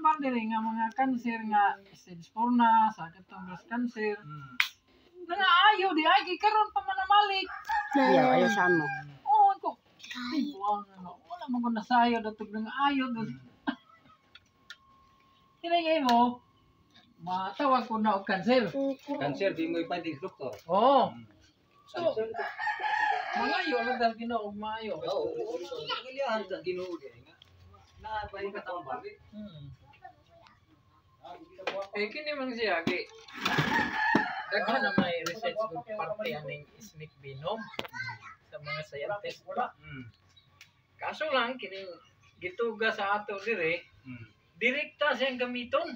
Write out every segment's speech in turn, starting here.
number diri nga mga cancer nga stage 4 na, sakit tong breast cancer. Hmm. Nga ayo di ay kay karon pa manamalik. Ayaw, ayaw sa mo. Oo ko. Ay, buwang ano. Wala mo ko nasayo datog nga ayo. Kinay mo. Matawag ko na og cancer. Cancer, di mo ipanding doktor. Oo. So, Cancer, mga ayo lang dahil ginaog maayo. Oo, gilihan sa Ginoo di nga. Na pa yung katawang bali. Eh, kini man siya, kay daghan na may research kung parte aning snake venom sa mga scientist ba. Hmm. Kaso lang, kini gituga sa ato dire, Hmm. direkta siyang gamiton.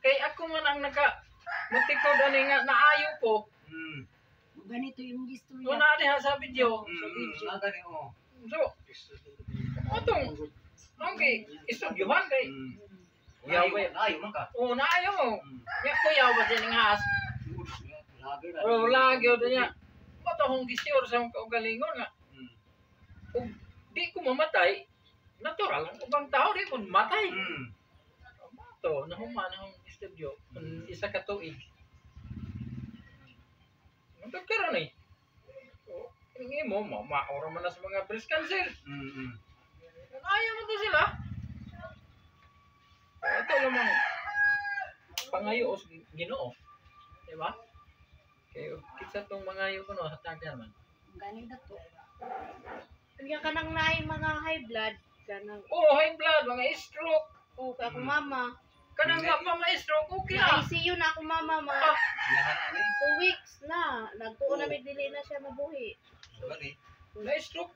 Kay ako man ang naka matikod ani nga naayo ko. Hmm. Ganito yung gusto Wala diha sa video. Hmm. Ah, gani, oo. So, atong Okay, istudyuhan kay Hmm. Yaw Ayaw, ba? ayaw man ka. Oh, naayo mo. Hmm. Nya kuyaw ba diyan nga na. Oh, lagi o niya. Bato hong gisyor sa akong kaugalingon nga. Hmm. Kung di ko mamatay, natural ang ubang tao di ko mamatay. Hmm. Bato, nahuman ang studio. Isa ka tuig. Nagkakaroon eh. So, Hindi mo, ma maura man na sa mga breast cancer. Ayaw mo to sila. Ito lamang pangayo o ginoo. Diba? Kaya kitsa tong mangayo ko no, hatagan man. Ganito to. Kanya ka nang naay mga high blood, kanang Oh, high blood, mga stroke. o ka ako mama. Kanang nga pa ma-stroke, okay Na na. ICU na ako mama mga Ah, two weeks na. Nagtuon na may dili na siya mabuhi. Gani. na-stroke.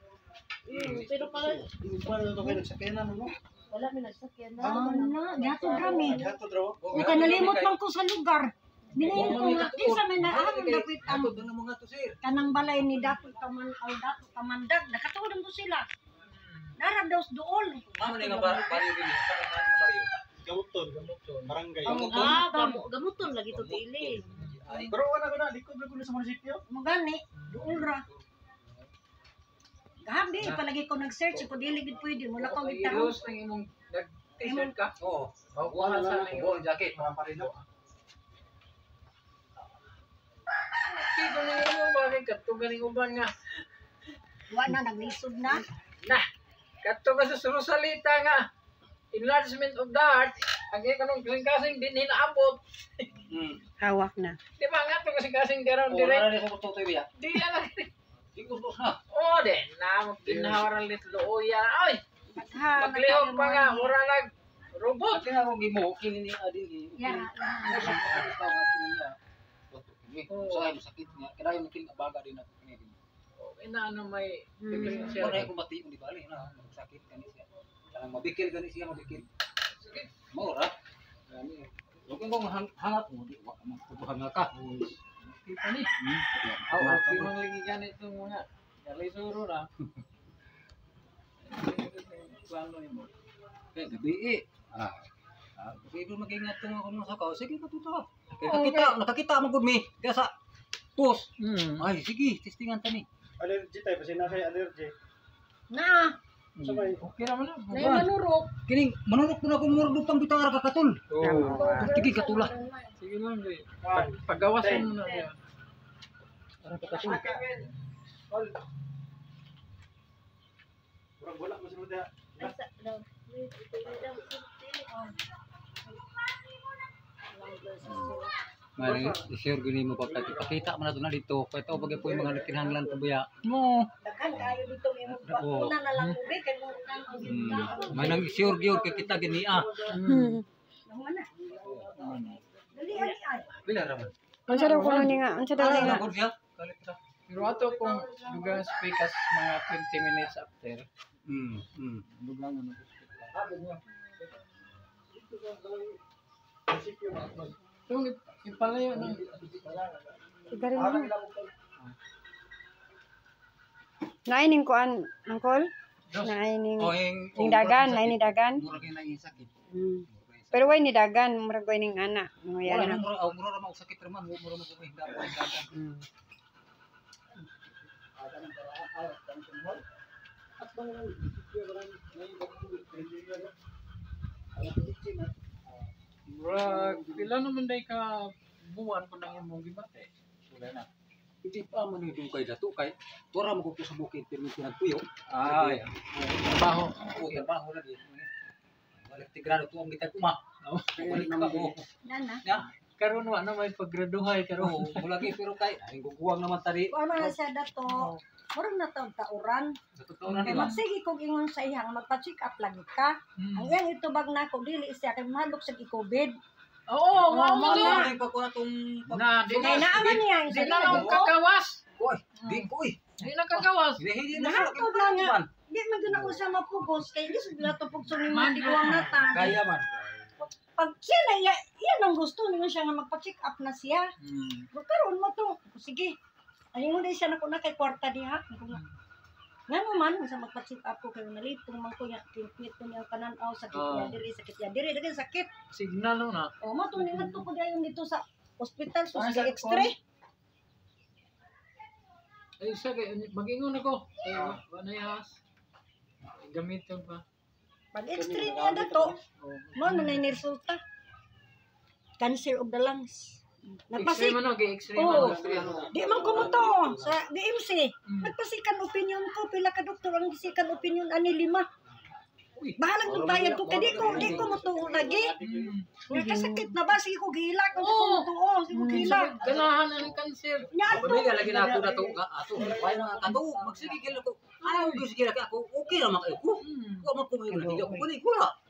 Mm, pero pa Paano ito kayo nagsakyanan mo? wala mi nagsakyan na. Ano, gato drami. Gato draw. Nakalimot man ko sa lugar. Minayin ko nga, kinsa may naamon dapit ang Ato na mga to sir. kanang balay ni Dato Taman o Dato Tamandag. Nakatuon mo sila. Narab daw sa dool. Amo ni nga bar bari din baryo. Gamuton. Gamuton. Barangay. Ang Ah, gamu gamuton lagi to tili. Pero wala ko na, likod na ko na sa munisipyo. Magani, dool ra. Gabi, palagi ko nag-search ko dili gid pwede mo na ko Okay, gitaro. use ng imong nag-t-shirt ka. Oo. Makuha sa Sa imong jacket. Parang pa rin na. Kiko na imo bagay kadto ganing uban nga. Wa na naglisod na. Na, kadto ka sa surusalita nga. Enlargement of the heart, ang ikanong kasing-kasing din hinaabot. Hmm. Hawak na. Di ba nga itong kasing-kasing karon Oh, direct? wala ni sa tutoy biya. Di na ko na. Oh, din na magkinhawaran litlo uya. Ay, Magha. maglihok pa nga, mura nag robot. Nga kung gimo kini ni adin ni. Ya, Ano sa mga tao nga kini niya. Toto kini. Sa sakit niya. Kaya yung kini abaga din ako kini. Okay na ano may Hmm. siya. Wala mati di bali na sakit kani siya. Kanang mabikil kani siya mabikil. Mura. Gani. Huwag kang hang hangat mo di wa man tubuhan nga ka. Kita ni. Hmm. Aw, okay man lagi ganit itong mga Dali suro na. Plano mo. Kaya gabi eh. Ah. Ah, mo mag-ingat kung ako nasa kao. Sige ka tuto. Kaya nakakita, nakakita mo gud mi. Kaya sa post. Hmm. Ay, sige, testingan tani. Allergy tayo, kasi na kay allergy. Na, Sa may, Okay naman na. na manurok. Kining manunok ko na kung murdo pang bitara ka katul. Oh. Tigi katula. Sige lang, Joy. Pag, paggawasan mo na ka katul. Murag wala mo sa Mari, i-share gini mo pagkat ipakita mo na to na dito. Kaya ito bagay po yung mga kinahanglan to buya. Mo. Daghan kayo dito may una na lang ube kay mo kan ang Hmm. May nang i-share gyud kay kita gini ah. Hmm. Dali ali ay. Bila raman. Unsa daw kuno ni nga? Unsa daw ni nga? Ano siya? Kalit ka. Pero ato kung dugang speakas mga 20 minutes after, Hmm. Hmm. dugang ano. Yung ipalayo ng Sigarin mo. Naining kuan, angkol? Naining Oh, yung ning dagan, naining dagan. Mura kay nang sakit. Hmm. Pero way ni dagan, murag way ning ana. Yari na na. mura, oh, mura ra mo sakit ra man, mura mo ko hinda ko dagan. Hmm. Brag, pila naman day ka buwan pa nang imong gibate. Wala na. Hindi pa man yung kay dato kay tora mo ko sa bukid pero pinagpuyo. Ay, trabaho. Ako trabaho lagi. Balik tigrado to ang kita kuma. Balik na mo. Nana. Ya, Karon wa na may paggraduhay karon. mo lagi pero kay ay guguwang naman tari. Ano na siya dato, murag na taon tauran. Sa totoo na Kaya nila. magsige kog ingon sa iyang magpa-check up lagi ka. Ang iyang itubag na ko dili siya kay mahalok sa i-COVID. Oo, wa mo Wala. na. Ay pa ko na tong Na, di na. naaman niya Di sa na lang kakawas. Koy, di koy. Di na kakawas. Hindi na sa ko na nga. Di man gina ko siya mapugos kay di sa to pugso ni Mandi ko ang natan. Kaya man. Pag siya na iya, iya nang gusto niyo siya nga magpa-check up na siya. Hmm. Karon mo to. Sige. Ay mo din siya na ko na kay kwarta diha. Nga. Naman, sa magpa-check up ko kayo nalipong man ko niya, pinpit ko niya ang kanan aw sakit Ah. niya diri, sakit niya diri, diri sakit. Signal no na. O mo to ni ngadto ko dayon dito sa ospital so Ah, sa X-ray. Ay, sa mag-ingon ako. Ay, wa wa na yas. Gamiton pa. Pag X-ray niya dato, Oh. mo na nay resulta. Cancer of the lungs. Nagpasik. man no, gi-X-ray Oo. man. X-ray ano. Di man ko mo to sa DMC. Mm. Nagpasikan opinion ko pila ka doktor ang gisikan opinion ani lima. Bahalang mo bayad ko kay di ko di ko mo tuo lagi. Hmm. Nga kasakit na ba sige ko gila ko ko tuo sige ko gila. Ganahan ang kanser. Nya ato. Pamilya lagi na ako na to ato. Wala na kato. Magsigigil ako. Ay, gusto sige ako. Okay ra man kayo ko. Ko man pumili na tiga ko kuni ko na. Okay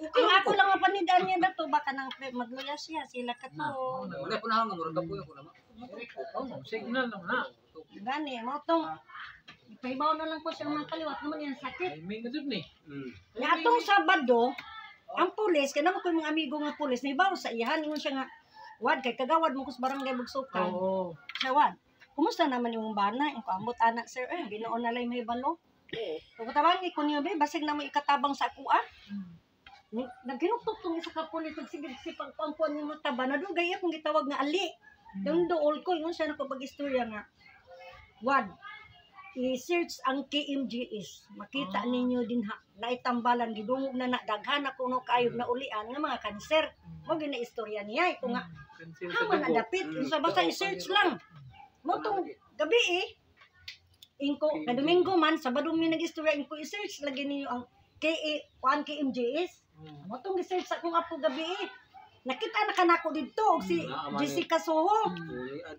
Ang ako lang ang panidaan niya na to baka nang magluya siya sila ka to. Wala po na nga murag ko ko na. Oh, signal lang na. Gani mo to. Ipahibaw na lang ko siya ng kaliwat naman yan sakit. Ay, may gadud ni. Mm. Nga atong Sabado, ang pulis, kaya naman ko yung mga amigo nga pulis, naibaw sa iyan, ingon siya nga, Wad, kay kagawad mo ko sa barangay Bugsukan. Oo. Siya, Wad, kumusta naman yung bana? Yung kaambot anak, sir, eh, ginoon na lang may balo. So, katabangi ko niyo, be, basig na mo ikatabang sa ako, Nagkinuktok tong isa ka pulis, nagsigil si pagpangkuan yung mga taba, nadugay akong gitawag nga ali. Yung dool ko, yung siya nakapag-istorya nga, Wad, i-search ang KMGS. Makita Ah. ninyo din ha, naitambalan, gidungog na na, daghan ako no kayog na ulian nga mga kanser. Mo gina istorya niya, ito nga, haman dugo. na dapit, Mm. sa basta i-search lang. Mo tong gabi eh, Inko, na Domingo man, Sabado mi nag-istorya, inko i-search lagi niyo ang KA, 1 Oo. Mo tong i-search sa akong apo gabi eh. Nakita na kanako dito, og si Mm, Jessica Soho.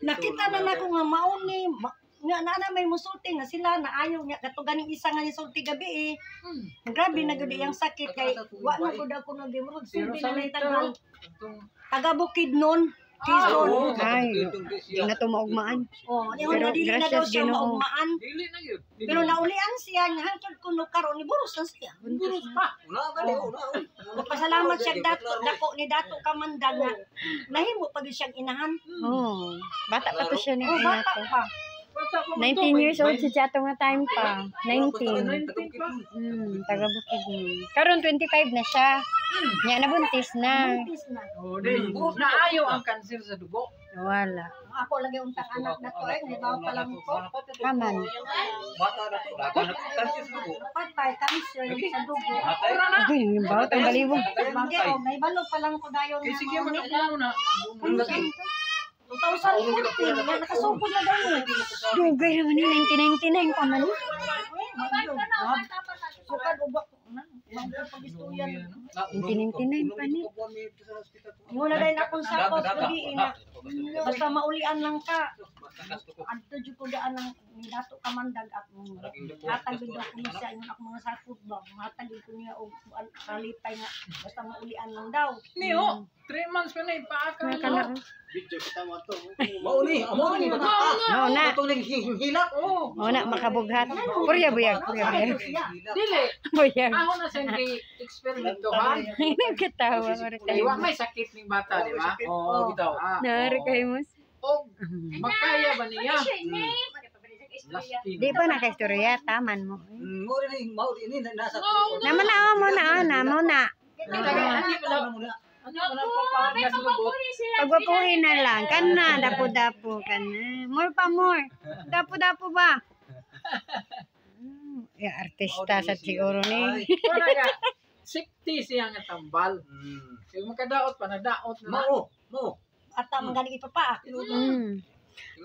Nakita na nako nga maon ni ma- nga na na may musulti nga sila na ayaw nga kato ganing isa nga nisulti gabi eh. Hmm. Grabe na gud iyang sakit kay wa na ko daw kuno di mo Pero sulti sa na literal, tagal. Taga Bukid nun, Quezon. Ay, Di na to maugmaan. Oh, ni Pero na dili na daw gracias, siya Ginoo. maugmaan. dili na yun. Pero na. naulian siya nga hangtod kuno karon ni buros na siya. Bunduros pa. Una ba di una. Nagpasalamat siya dato dako ni dato kamandag nga nahimo pa gyud siyang inahan. Oh, bata pa to siya ni Oh, bata pa. Bata pa man to, 19 may- years old si Chato nga time pa. 19. Hmm, taga Bukid ni. Karon 25 na siya. Nya nabuntis na. Buntis na. Oh, di. Naayo ang kanser sa dugo. Wala. Ako lagi untang anak na to eh, naibaw pa lang ko. Kaman. Bata na to. Bata na to. Kansis mo ko. Patay, cancer sa dugo. Hatay. Ay, yung bawat ang balibo. Hindi, oh, may balo pa lang ko dayon sige, magkakulo na. Ano sa 2014, nga nakasupod na daw eh. Dugay naman ni 1999 pa man. Sukad uba ko na. Pag-istorya na. Mo na dahil akong sakos. Basta maulian lang ka. Adto jud ko daan ng nilato ka mandag at hatag gid ako niya sa ingon ako mga sakot ba. Hatag gid ko niya og kalipay nga basta maulian lang daw. Ni, oh. Three months pa na ipaaka. Na. Video kita mo to. Mauni, mauni ba? No na. Ito lang hilak. Oh. O na makabughat. Purya buyag, purya buyag. Dili. Buyag. Ako na sa kay eksperimentohan. Katawa mo rin. Iwa may sakit ning bata, di ba? Oo, bitaw. Ah. Nari kayo mo. O, makaya ba niya? Lasting. Di ba nakaistorya? Taman mo. Mo rin mo rin ini nasa. Naman na, mo na, na, mo na. Ba na? Na papagas lubot? Pagwapuhin na lang. Kan na, dapo-dapo ka na. More pa more. Dapo-dapo ba? Hmm, Ya, artista sa siguro ni. Safety siya nga tambal. Mm. Kaya makadaot pa, nadaot na. Mao, mao. At ang gani ipapa. Mm.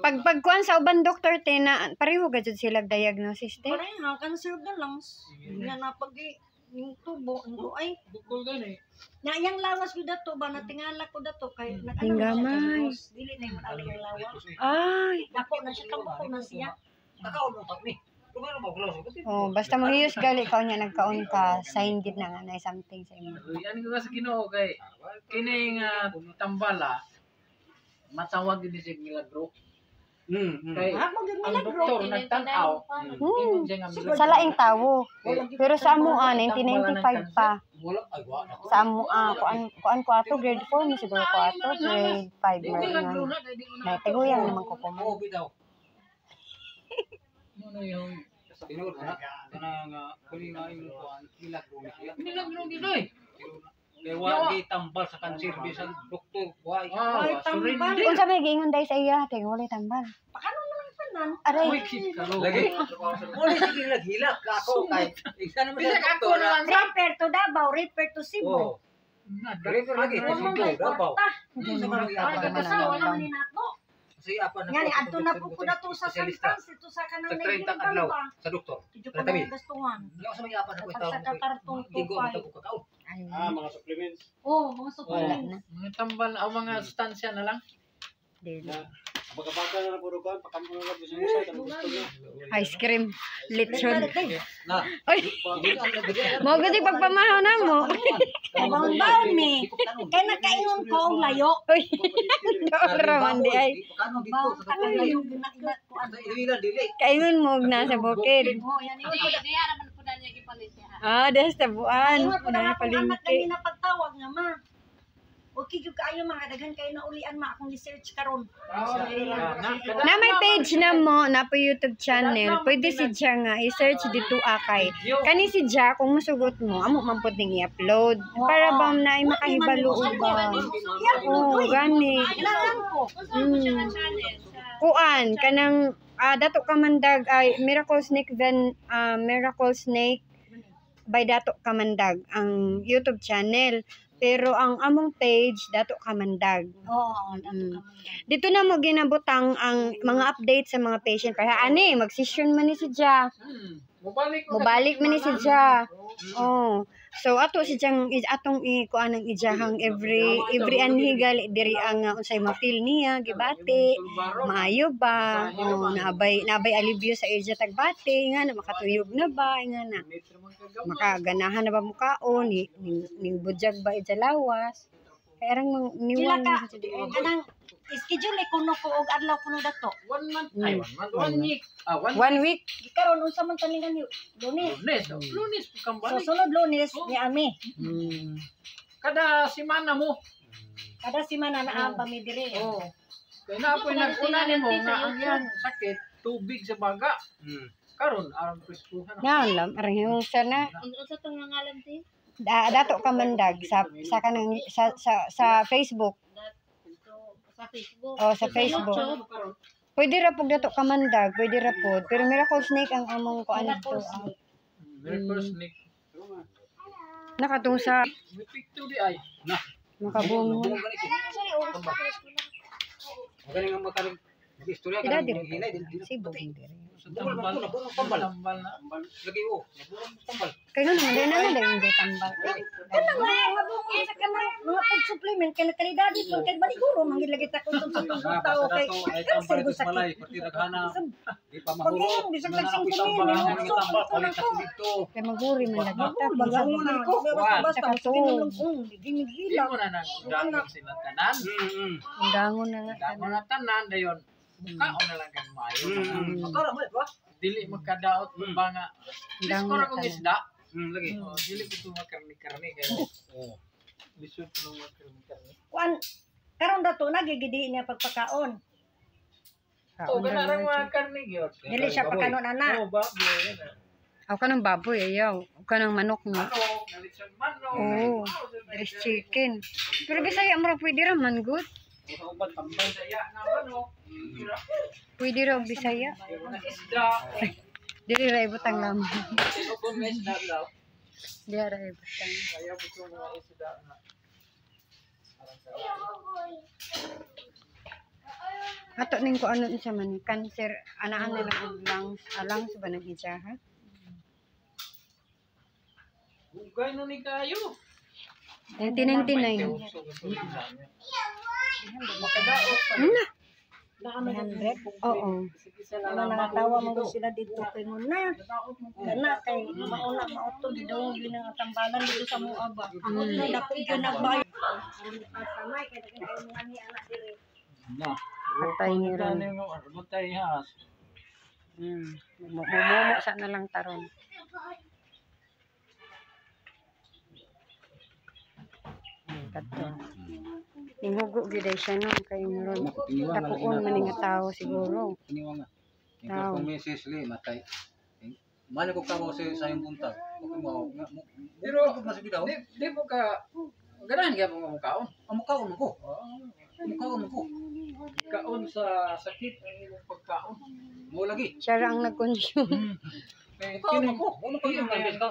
Pag pagkuan sa uban doktor te na pareho gad jud sila diagnosis te. Pare ha kan sir na lang. Nga napag yung tubo, ngo ay Bukol gani. na yang lawas ko dato ba natingala ko dato kay nag Tinggamay. dili na yung ali yung lawas. Ay. Dako na siya kampo na siya. Nakaon mo kulo? Oh, basta mahiyos gali ka nya nagkaon ka sign gid na nga na something sa imo. Yan ko sa Ginoo kay kini nga tambala matawag din siya milagro. Mm. mm. Kay gyud ang doktor nagtanaw. Nga milagro. Sa laing tawo. Pero sa amo ah 1995 pa. Na. Sa amo ah kuan kuan ko ato grade 4 mo siguro ko ato grade 5 Di mo milagro nga. na kay di ko na. Na tiguyan naman ko ko mo. Ano yung Tinuod na. Kana nga kuli nga yung kuan milagro ni siya. milagro gid oy. Kaya wa di tambal sa kan service ang doktor. Wa. Ah, Ay, tambal. surrender. Unsa may giingon dai sa iya te wala tambal. Pakano naman tanan? Uy, Aray. kit ka lo. Lagi. Wala sige naghila ka ako kay. Isa naman sa ka ako doktor. na lang sa. Repair to Davao, repair to Cebu. Oh. Refer lagi. Mo may kwarta. Hindi Sa naman mga ako iapan naman naman Kasawa ang naman Kasi apa na. Ni adto na po ko dato sa Espesyalista. Santans ito sa kanang 30 adlaw ba? sa doktor. Pa Tabi. na gastuhan. Nga sa mga apa na ko Kapag itaw. sa kakartong Igo tupay. ko. Ay, Ah, mga supplements. Oh, mga supplements. na. Mga tambal o mga stansya na lang. Dili. Baka-baka na puro kan, pakampo na lang sa gusto niya. Ice cream, lechon. Na. Ay, mo gudi pagpamahaw na mo. Ibang baon mi. Kaya nakaingon ko ang layo. Uy, raman di ay. Kano dito sa layo. Ginaingat ko ang dili. Kaingon mo og nasa bukid. Oh, yan yun. Ah, das tabuan. Ingat ko na Una nga akong anak palingki. kanina pagtawag nga ma. Okay yung kaayo mga daghan kayo na ulian ma akong research karon. Na may page na mo, na po YouTube channel. Pwede si Jia nga i-search dito akay. Kani si Jia kung musugot mo, amo man pud ning i-upload para ba na ay makahibalo ba. Oh, gani. Mm. Kuan kanang ah, dato kamandag ay Miracle Snake then ah, Miracle Snake by Dato Kamandag ang YouTube channel. Pero ang among page Dato Kamandag. Oo, dato Mm. ka. Dito na mo ginabutang ang mga update sa mga patient para ani mag-session man ni si Ja. Hmm. Mubalik Mubalik man ni si Ja. Oh. So ato si Jang atong i kuan ang ijahang every every anhigal diri ang uh, unsay mafeel niya gibati. Maayo ba? Oh, naabay naabay alibyo sa ija tagbati nga na makatuyog na ba nga na makaganahan na ba mukaon ni ning, ning budyag ba ija lawas. Kaya rang mang niwan ka kanang schedule kuno ko og adlaw kuno dato. One month. Ay, one month. One week. Ah, one One week. Karon unsa man taningan ni Lunes. Lunes. oh. Lunes po So balik. sunod Lunes ni ami. Kada simana mo. Kada semana na ang pami diri. Oo. Kaya na ako'y nag-una ni mo na ang iyang sakit, tubig sa baga. Hmm. Karon arang preskuhan. Nga alam, arang yung sana. Ano sa itong ngalan ti? Da, dato ka mandag sa sa kanang sa sa, sa Facebook Sa Facebook. o sa Facebook. Pwede ra pug dato ka mandag, pwede ra pud. Pero Miracle Snake ang among ko ano to. ah. Miracle snake. Nakatung sa picture di ay. makabungo. Buong ganito. Magaling ang makaling mag-istorya Ida ka ng hinay din. Si buging dire. Sa tambal. tambal. Tambal na. Lagi oh, nabunong tambal. Kay nga naman din naman din hindi tambal. Kana nga nga bungo sa kanang mga food supplement kay kalidad ito kay baliguro mangid lagi ta kun sa tao basta kay dato ay kan tambal sa ito sa malay, pati naghana. Di pa Pag ngayon, bisag Na nagsing naapoy kami, tambal, no? ang So, tambal, so, palit so, ako dito. Kay maguri man lagi ta. Bagang na ko basta basta Saka to. kinulong kong Di gimigila. mo na nagdangon sila tanan. Hmm, hmm. Ang dangon na nga. Dangon na tanan dayon. Mukhaon na lang kang maayo. Hmm. Magkara mo ito. Dili magkadaot Hmm. ba nga. Na kong tanan. isda. Lagi. Oh, Dili ko ito makarni-karni. Oh. Lisod ko ng makarni-karni. Kuan karon dato nagigidi niya pagpakaon. Oh, kana lang mga karni gyud. Dili siya pakanon ana. Oh, baboy. Ako kanang baboy ayaw. Ako kanang manok no. Manok, manok. Oo. There's chicken. Pero bisaya mo ra pwede ra man good. Uban tambay daya na manok. Pwede ra og bisaya. Isda. Dili ra ibutang lamang. Tinubong nga isda daw. Ra ibutang. Kaya ito mga isda na. Ato ning ko ano sa man cancer anaan nila og lungs alang sa ba nag-ija ha? Ugay na ni kayo. Yung tining-tinay. Makadaot pa. Na 100. Oo. Ano nakatawa mo sila dito kay mo na. Kana kay mauna mauto di daw yun ang tambalan dito sa aba. Ano dako yun ang bayo. Samay kay kay mga ni anak diri. Na. Patay ni Ron. Butay ha. Hmm. Mumumo sa na lang taron. Hmm, Kato. Gid ay siya no kay meron dakuon man nga tao siguro. Iniwa nga. Tao. Ikaw kung Mrs. Lee, matay. Mali ko kamo sa sa yung punta. Okay mo. Pero Pero, mas bidaw. Di, di mo ka, ganahan ka mo mukhaon. Ang mukha mo ko. Ang mukha mo ko. Kaon sa sakit ang imong pagkaon. Mo lagi. Siya ang nag-consume. Mo kining ko. Ano pa yung kanser.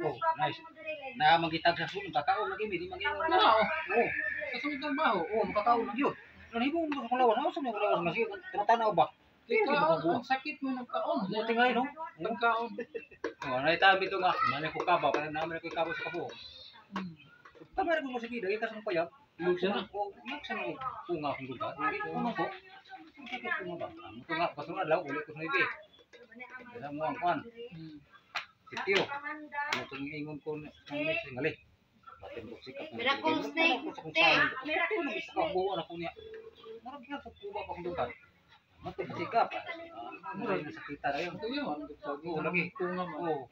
Oh, nice. Na magitag sa sunod kakao lagi di maging Ano? Oh. Sa sunod ng baho. Oh, makakao lang yun. Ano hibo mo sa kalawan? Ano sa mga kalawan? Mas yun. Tinatanaw ba? Ikaw, ang sakit mo ng kaon. Buti nga yun, no? Pagkaon. Oh, naitabi ito nga. Mali ko kaba. Kaya namin ko kaba sa kabo. Kamera ko mo sa gida. Ikas ng payag. Yung sa ko. Yung sa mga punga kong guda. Hindi ko ano ko. Ang sakit ko nga ba? Ano ko nga. Lang. Ulit ko sa ibi. Kaya mo ang kwan. Sityo. Ano itong ingon ko ng message Batin ko sikat. Miracle snake. Miracle snake. Nga sa kuba pa kong dugan. Matong sikap. Ano rin sa kita na. Oo, lagi. Kunga mo. Oo.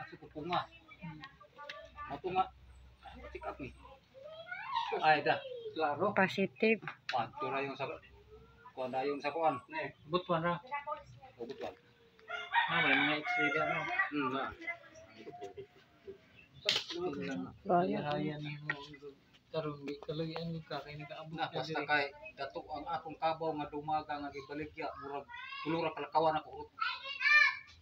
Kasi ko punga. Mato nga. Sikap ni. Ay da. Klaro. Positive. Panto na yung sa kuan na yung sa kuan. Butwan ra. Ugot lang. Ah, may mga x-ray no? Hmm na. Bayo. Hayan ni mo. Tarong di kalayan ni ka kay nakaabot Na ka basta kay dato ang akong kabaw nga dumaga nga gibaligya murag tulura kalakawan ako.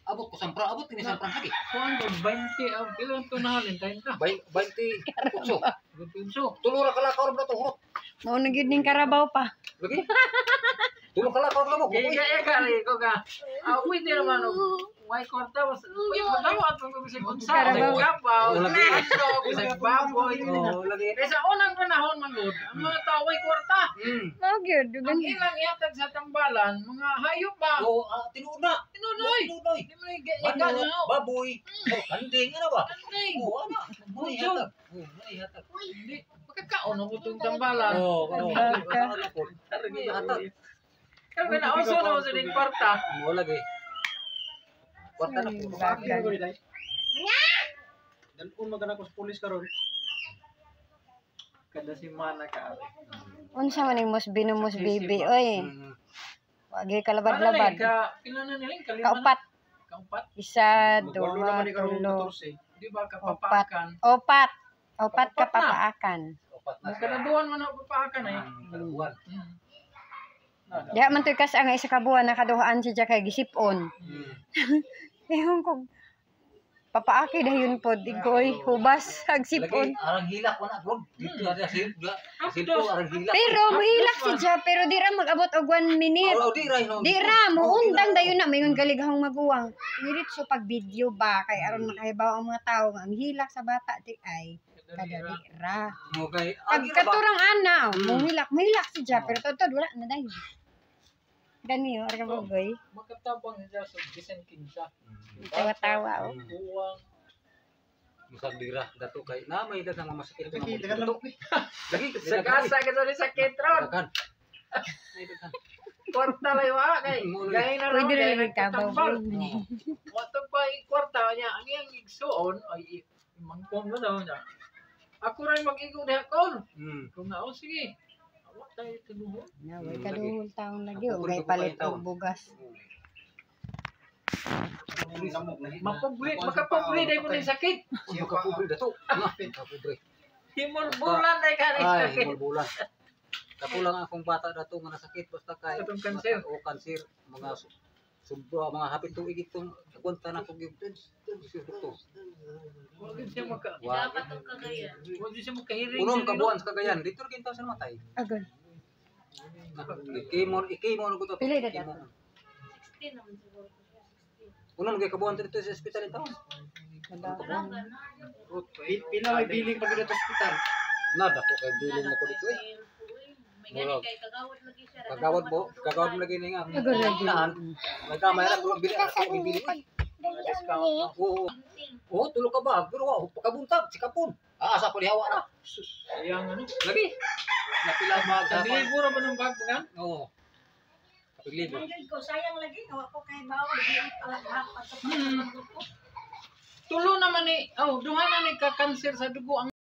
Abot ko sampra, abot kini sampra lagi. Kuan do 20 ang ilan to na halin tayo ka. 20 putso. Gupinso. Tulura kalakawan ba to hurot? Mao na gyud ning karabaw pa. Lagi. Tulura kalakawan mo. Kaya kaya ka rin ko ka. Ah, pwede naman og Why kwarta was Uy, madawat mo ko. Gabaw. Oo, lagi. Naso bisag baboy. Oh. Kaya sa unang panahon man gud, ang mga tao ay. Hmm. Mao gyud dugan. Ang ilang ihatag sa tambalan, mga hayop ba? Oh, ah, tinuod na. Tinunoy. Mo Ano, na. baboy. Oh, kanding ano ba? Anding. Oh, ano? Ihatag. Oh, muna ihatag. Hindi. Pagkakaon ang butong tambalan. Oh, oh. Baka. Ano Kaya na uso na uso din kwarta. Mo lagi. Kwarta na po. Baka. Dan kung magana ko sa pulis karon, Kada si mana ka. Unsa man ning mos binumos bibi oy. Hmm. Wagi Ano kalabad-labad. Ka, pila na nilang kalima? Kaupat. Kaupat. Isa, karon tulo. 14. Di ba kapapakan? Opat. Opat ka Opat na. papaakan. Siya. Magkanabuhan man ang papakan eh. Hmm, kalabuan. Hmm. Diha man toy kas ang isa ka buwan nakaduhaan siya kay gisipon. Hmm. Ehon ko papaaki dayon pod igoy hubas ag Lagi, sipon. arang hilak wala god. Dito na silpo arang hilak. Pero muhilak si Ja pero di ra mag-abot og 1 minute. Oh, di ray no. Di ra mo undang dayon na mayon galighang maguwang. Diretso pag video ba kay aron makahibaw ang mga tawo nga ang hilak sa bata di ay kadali ra. Mo kay Pag na katurang ana, Mm. muhilak, muhilak si Ja pero totoo wala na dayon. Gani yo, arga mo goy. Magkatabang niya sa Bisan Kinsa. Tawa-tawa oh. Buwang. Musag dira dato kay na may dagang masakit na Lagi, dagan lang. Lagi, Sa kasa ka sa sakit ron. Dagan. Kwarta lang wa kay. Gay na ron. Pwede rin nagtabang. nagtatambal. Wato pa yung kwarta niya. Ang iyang igsuon ay mangkong na daw niya. Ako rin mag-igo diha kon. Hmm. Kung na, oh sige. Tayo tinuho. Naway kaduhol taon lagi o kay palit og bugas. Mapugli, makapugli dahil mo na yung sakit. Siya ka pobre dato. Nga, ka pobre. Himol bulan dahil ka na Ay, sakit. himol bulan. Dako lang akong bata dato nga nasakit basta kay o kanser mga Subra mga hapit tuig itong kunta na kog yung to. Huwag din siya magka... Wa. Dapat ang kagayan. Huwag siya magkahiring. Unom diri, ka no? buwan sa Cagayan, dito rin kintaw sa matay. Agad. Ikimo ikimo ko to. Pili na Ikimo. 16 naman siguro. Unom gyud kabuan dito sa ospital ito. Pila may biling pag sa ospital. Nada ko kay biling na ko dito eh. Kay kagawad lagi siya. Kagawad mo, kagawad mo lagi ni nga. Agad lagi. May kamay ra ko bili ako bibili. Discount. Oo. Oo, tulo ka ba? Pero wa pagkabuntag si kapon. Ah, asa ko lihawa na. Sayang ano. Lagi. Napila ba Sa delivera ba ng bag ba? Oo. Kapiglibo. Nanggid ko, sayang lagi, nawa ko kay bawo, di alam Tulo naman ni, oh, duha na ni ka-cancer sa dugo ang